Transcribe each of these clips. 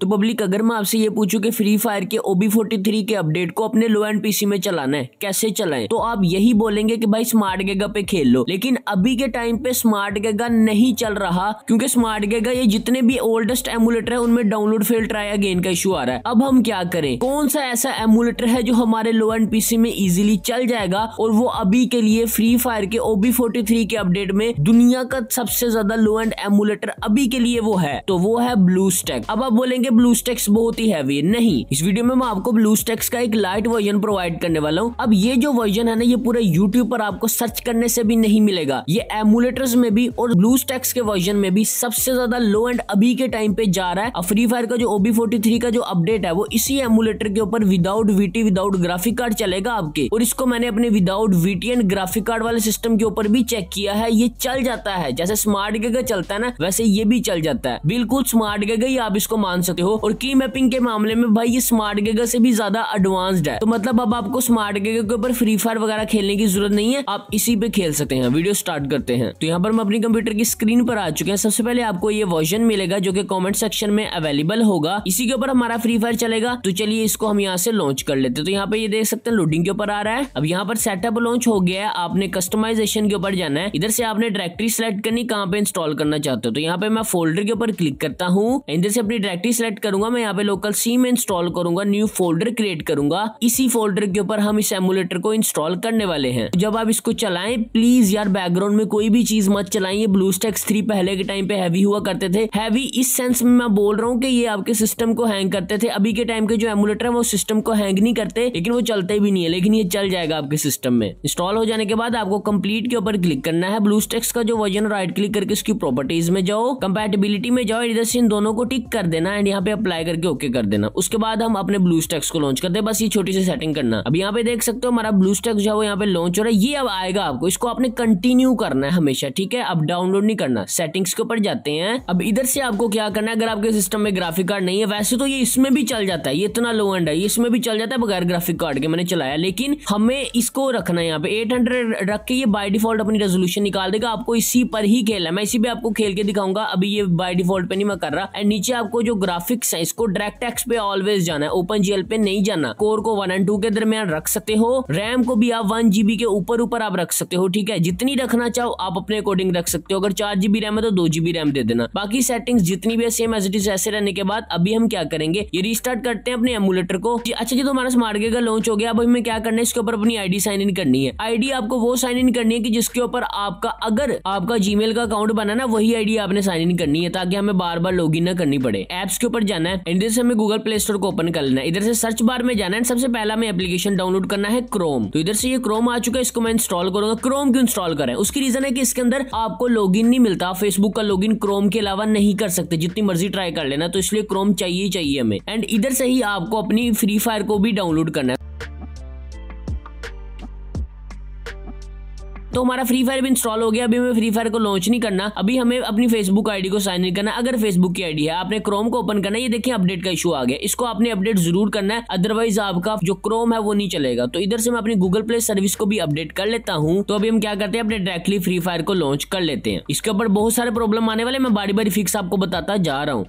तो पब्लिक अगर मैं आपसे ये पूछूँ कि फ्री फायर के ओबी फोर्टी थ्री के अपडेट को अपने लो एंड पीसी में चलाना है, कैसे चलाएँ? तो आप यही बोलेंगे कि भाई स्मार्ट गेगा पे खेल लो। लेकिन अभी के टाइम पे स्मार्ट गेगा नहीं चल रहा, क्योंकि स्मार्ट गेगा ये जितने भी ओल्डेस्ट एमुलेटर है, उनमें डाउनलोड फेल ट्राई अगेन का इशू आ रहा है। अब हम क्या करें? कौन सा ऐसा एमुलेटर है जो हमारे लो एंड पीसी में इजिली चल जाएगा और वो अभी के लिए फ्री फायर के ओबी फोर्टी थ्री के अपडेट में दुनिया का सबसे ज़्यादा लो एंड एमुलेटर अभी के लिए वो है? तो वो है ब्लू स्टेक अब आप बोलेंगे कि ब्लू स्टेक्स बहुत ही हैवी है। नहीं, इस वीडियो में मैं आपको ब्लू स्टेक्स का एक लाइट वर्जन प्रोवाइड करने वाला हूँ। अब ये जो वर्जन है ना, ये पूरे यूट्यूब पर आपको सर्च करने से भी नहीं मिलेगा। ये एमुलेटर्स में भी और ब्लू स्टेक्स के वर्जन में भी सबसे ज़्यादा लो एंड अभी के टाइम पे जा रहा है। अब फ्री फायर का जो ओबी फोर्टी का जो अपडेट है, वो इसी एमुलेटर के ऊपर without VT without graphic card चलेगा आपके। और इसको मैंने अपने without VT and graphic card वाले सिस्टम के ऊपर भी चेक किया है। ये चल जाता है। जैसे स्मार्ट गेगा चलता है ना, वैसे ये भी चल जाता है। बिल्कुल स्मार्ट गेगा ही आप इसको मान सकते हो? और की मैपिंग के मामले में भाई ये स्मार्ट गेगा से भी ज़्यादा एडवांस्ड है। तो मतलब अब आपको स्मार्ट गेगा के ऊपर फ्री फायर वगैरह खेलने की ज़रूरत नहीं है। आप इसी पे खेल सकते हैं। वीडियो स्टार्ट करते हैं। तो यहाँ पर हम अपनी कंप्यूटर की स्क्रीन पर आ चुके हैं। सबसे पहले आपको ये वर्जन मिलेगा जो कि कमेंट सेक्शन में अवेलेबल होगा। इसी के ऊपर हमारा फ्री फायर चलेगा। तो चलिए इसको हम यहाँ से लॉन्च कर लेते तो यहाँ पे ये देख सकते हैं लोडिंग के ऊपर आ रहा है। अब यहाँ पर सेटअप लॉन्च हो गया है। आपने कस्टमाइजेशन के ऊपर जाना है। इधर से आपने डायरेक्टरी सेलेक्ट करनी। कहाँ पे इंस्टॉल करना चाहते हो? तो यहाँ पे मैं फोल्डर के ऊपर क्लिक करता हूँ। इधर से अपनी डायरेक्टरी सेलेक्ट करूँगा, मैं यहाँ पे लोकल सी में इंस्टॉल करूँगा न्यू फोल्डर क्रिएट करूँगा। इसी फोल्डर के ऊपर हम इस एमुलेटर को इंस्टॉल करने वाले हैं। जब आप इसको चलाएँ प्लीज़ यार बैकग्राउंड में कोई भी चीज़ मत चलाएँ। ये ब्लू स्टेक्स थ्री पहले के टाइम पे हैवी हुआ करते थे। हैवी इस सेंस में मैं बोल रहा हूँ कि ये आपके सिस्टम को हैंग करते थे। अभी के टाइम के जो एमुलेटर है, वो सिस्टम को हैंग नहीं करते, लेकिन वो चलते भी नहीं है। लेकिन ये चल जाएगा आपके सिस्टम में। इंस्टॉल हो जाने के बाद आपको कंप्लीट के ऊपर क्लिक करना है। ब्लू स्टेक्स का जो वर्जन राइट क्लिक करके इसकी प्रॉपर्टीज़ में जाओ। कंपेटेबिलिटी में जाओ। इधर से इन दोनों को टिक कर देना। एंड यहाँ पे अप्लाई करके ओके कर देना। उसके बाद हम अपने ब्लू स्टेक्स को लॉन्च करते हैं। बस ये छोटी सी सेटिंग करना। अब यहाँ पे देख सकते हो हमारा ब्लू स्टेक्स जो है वो यहाँ पे लॉन्च हो रहा है। ये अब आएगा आपको। इसको आपने कंटिन्यू करना है हमेशा, ठीक है? अब डाउनलोड नहीं करना। सेटिंग्स के ऊपर जाते हैं। अब इधर से आपको क्या करना है? अगर आपके सिस्टम में ग्राफिक कार्ड नहीं है, वैसे तो ये इसमें भी चल जाता है। ये इतना लो एंड है। इसमें भी चल जाता है बगैर ग्राफिक कार्ड के मैंने चलाया। लेकिन हमें इसको रखना है यहाँ पे। एट रख के ये बाय डिफ़ॉल्ट अपनी रेजोल्यूशन निकाल देगा। आपको इसी पर ही खेलना मैं इसी पे आपको खेल के दिखाऊँगा। अभी ये बाय डिफ़ॉल्ट पे नहीं मैं कर रहा। एंड नीचे आपको जो ग्राफिक्स है। इसको डायरेक्ट एक्स पे ऑलवेज जाना है। ओपन जीएल पे नहीं जाना। कोर को वन एंड टू के दरमियान रख सकते हो। रैम को भी आप वन जीबी के ऊपर ऊपर आप रख सकते हो, ठीक है? जितनी रखना चाहो, आप अपने अकॉर्डिंग रख सकते हो। अगर चार जीबी रैम है तो दो जीबी रैम दे देना। बाकी सेटिंग्स जितनी भी सेम एज इट इज़ ऐसे रहने के बाद अभी हम क्या करेंगे? ये रिस्टार्ट करते हैं अपने एमुलेटर को। अच्छा जी तो हमारा स्मार्ट गेगा लॉन्च हो गया। अब हमें क्या करना है? इसके ऊपर अपनी आईडी साइन इन करनी है। आईडी आपको वो साइन इन करनी है कि जिसके ऊपर आपका, अगर आपका जीमेल का अकाउंट बना ना, वही आईडी आपने साइन इन करनी है, ताकि हमें बार बार लॉग ना करनी पड़े। एप्स के ऊपर जाना है इधर से हमें गूगल प्ले स्टोर को ओपन कर लेना है। इधर से सर्च बार में जाना है सबसे पहला हमें एप्लीकेशन डाउनलोड करना है क्रोम तो इधर से ये क्रोम आ चुका है, इसको मैं इंस्टॉल करूँगा। क्रोम क्यों इंस्टॉल करें? उसकी रीजन है कि इसके अंदर आपको लॉग नहीं मिलता। फेसबुक का लॉग क्रोम के अलावा नहीं कर सकते। जितनी मर्ज़ी ट्राई कर लेना तो इसलिए क्रोम चाहिए चाहिए हमें। एंड इधर से ही आपको अपनी फ्री फायर को भी डाउनलोड करना है। तो हमारा फ्री फायर भी इंस्टॉल हो गया, अभी हमें फ्री फायर को लॉन्च नहीं करना, अभी हमें अपनी फेसबुक आईडी को साइन इन करना, अगर फेसबुक की आईडी है, आपने क्रोम को ओपन करना, ये देखिए अपडेट का इशू आ गया, इसको आपने अपडेट ज़रूर करना है अदरवाइज़ आपका जो क्रोम है वो नहीं चलेगा। तो इधर से मैं अपनी गूगल प्ले सर्विस को भी अपडेट कर लेता हूँ तो अभी हम क्या करते हैं, अपने डायरेक्टली फ्री फायर को लॉन्च कर लेते हैं। इसके ऊपर बहुत सारे प्रॉब्लम आने वाले मैं बारी बारी फिक्स आपको बताता जा रहा हूँ।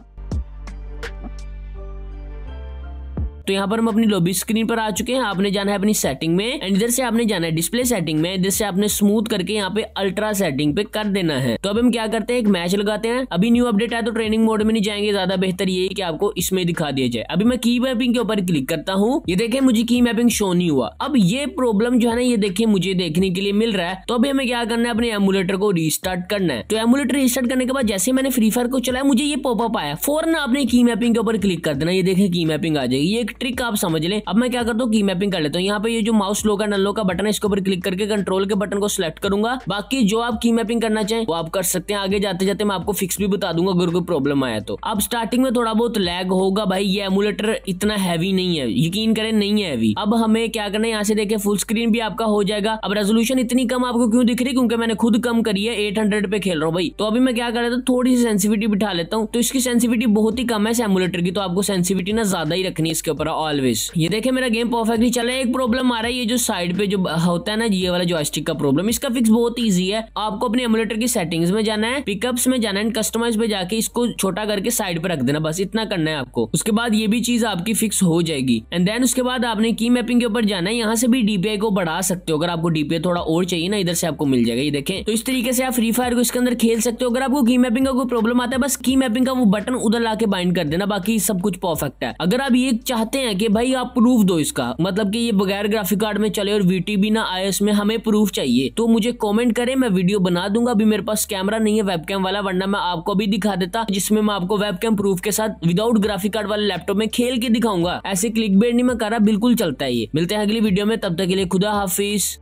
तो यहाँ पर हम अपनी लॉबी स्क्रीन पर आ चुके हैं। आपने जाना है अपनी सेटिंग में एंड इधर से आपने जाना है डिस्प्ले सेटिंग में। इधर से आपने स्मूथ करके यहाँ पे अल्ट्रा सेटिंग पे कर देना है। तो अब हम क्या करते हैं? एक मैच लगाते हैं। अभी न्यू अपडेट आया तो ट्रेनिंग मोड में नहीं जाएँगे। ज़्यादा बेहतर ये कि आपको इसमें दिखा दिया जाए। अभी मैं की मैपिंग के ऊपर क्लिक करता हूँ। ये देखे, मुझे की मैपिंग शो नहीं हुआ। अब ये प्रॉब्लम जो है ना, ये देखिए मुझे देखने के लिए मिल रहा है। तो अभी हमें क्या करना है? अपने एमुलेटर को रिस्टार्ट करना है। तो एमुलेटर रिस्टार्ट करने के बाद जैसे मैंने फ्री फायर को चलाया, मुझे ये पॉपअप आया। फ़ौरन आपने की मैपिंग के ऊपर क्लिक कर देना। ये देखे की मैपिंग आ जाएगी। ये एक ट्रिक आप समझ लें। अब मैं क्या करता हूँ? की मैपिंग कर लेता हूँ। यहाँ पे ये जो माउस लो का नल्लो का बटन है, इसके ऊपर क्लिक करके कंट्रोल के बटन को सिलेक्ट करूँगा। बाकी जो आप की मैपिंग करना चाहें, वो आप कर सकते हैं। आगे जाते जाते मैं आपको फिक्स भी बता दूँगा अगर कोई प्रॉब्लम आया तो। अब स्टार्टिंग में थोड़ा बहुत लैग होगा भाई। ये एमुलेटर इतना हैवी नहीं है। यकीन करें, नहीं है हैवी अब हमें क्या करना है? यहाँ से देखे फुल स्क्रीन भी आपका हो जाएगा। अब रेजोल्यूशन इतनी कम आपको क्यों दिख रही? क्योंकि मैंने खुद कम करी है एट पे खेल रहा हूँ भाई। तो अभी मैं क्या कर रहा था? थोड़ी सी सेंसिविटी बिठा लेता हूँ। तो इसकी सेंसिविटी बहुत ही कम है एमुलेटर की। तो आपको सेंसिविटी ना ज़्यादा ही रखनी है इसके ऊपर। रहा ऑलवेज ये देखे, मेरा गेम परफेक्टली चला एक प्रॉब्लम आ रहा है, ये जो साइड पे जो होता है ना, ये वाला जो का प्रॉब्लम इसका फिक्स बहुत ईजी है। आपको अपने एमुलेटर की सेटिंग्स में जाना है पिकअप्स में जाना है कस्टमाइज पे जाके इसको छोटा करके साइड पे रख देना, बस इतना करना है आपको। उसके बाद ये भी चीज़ आपकी फिक्स हो जाएगी। एंड देन उसके बाद आपने की मैपिंग के ऊपर जाना है। यहाँ से भी डीपीआई को बढ़ा सकते हो। अगर आपको डीपीआई थोड़ा और चाहिए ना, इधर से आपको मिल जाएगा। ये देखें तो इस तरीके से आप फ्री फायर को इसके अंदर खेल सकते हो। अगर आपको की मैपिंग का कोई प्रॉब्लम आता है, बस की मैपिंग का वो बटन उधर ला बाइंड कर देना। बाकी सब कुछ परफेक्ट है। अगर आप ये चाहते हैं कि भाई आप प्रूफ दो इसका। मतलब कि ये बगैर ग्राफिक कार्ड में चले और वीटी भी ना आए इसमें हमें प्रूफ चाहिए। तो मुझे कमेंट करें, मैं वीडियो बना दूँगा। अभी मेरे पास कैमरा नहीं है वेबकैम वाला, वरना मैं आपको भी दिखा देता, जिसमें मैं आपको वेबकैम प्रूफ के साथ विदाउट ग्राफिक कार्ड वाले लैपटॉप में खेल के दिखाऊँगा। ऐसे क्लिक बेट नहीं मैं करा बिल्कुल चलता है ये। मिलते हैं अगली वीडियो में, तब तक के लिए खुदा हाफिज।